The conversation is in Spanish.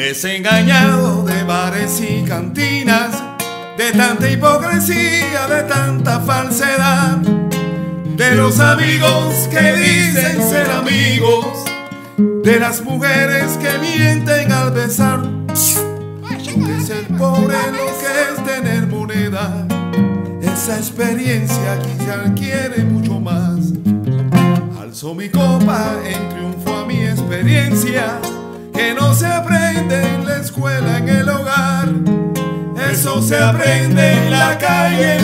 Desengañado de bares y cantinas, de tanta hipocresía, de tanta falsedad, de los amigos que dicen ser amigos, de las mujeres que mienten al besar. De ser pobre lo que es tener moneda, esa experiencia quizá quiere mucho más. Alzo mi copa en triunfo a mi experiencia que no se aprende en la escuela, en el hogar. Eso se aprende en la calle,